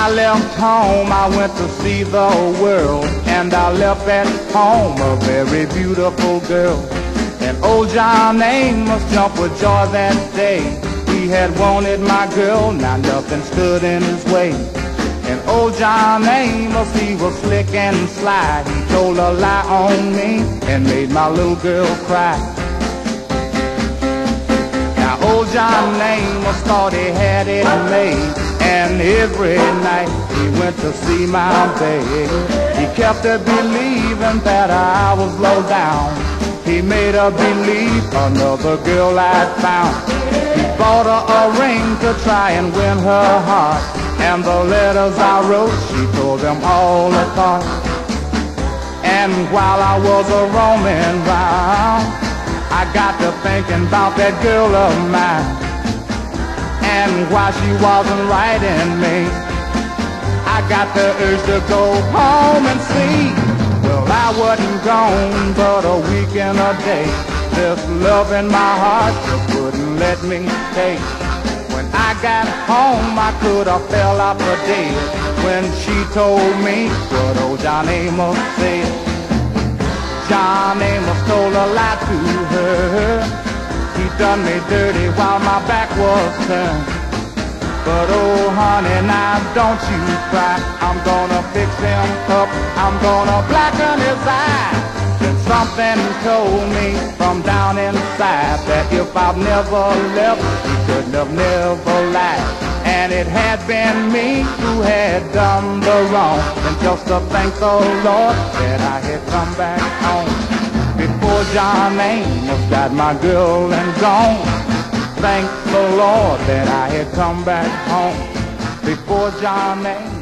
I left home, I went to see the world, and I left at home a very beautiful girl. And old John Amos jumped with joy that day. He had wanted my girl, now nothing stood in his way. And old John Amos, he was slick and sly. He told a lie on me and made my little girl cry. Now old John Amos thought he had it made. And every night he went to see my baby. He kept her believing that I was low down. He made her believe another girl I'd found. He bought her a ring to try and win her heart. And the letters I wrote, she tore them all apart. And while I was a roaming round, I got to thinking about that girl of mine and why she wasn't writing me. I got the urge to go home and see. Well, I wasn't gone but a week and a day. This love in my heart just wouldn't let me take. When I got home, I could have fell off a day when she told me what old John Amos said. John Amos told a lie to her. He done me dirty while my back was turned. But oh honey, now don't you cry. I'm gonna fix him up. I'm gonna blacken his eye. Then something told me from down inside that if I've never left, he couldn't have never lied. And it had been me who had done the wrong. And just to thank the Lord that I had come back home before John Amos got my girl and gone. Thank the Lord that I had come back home before John Amos.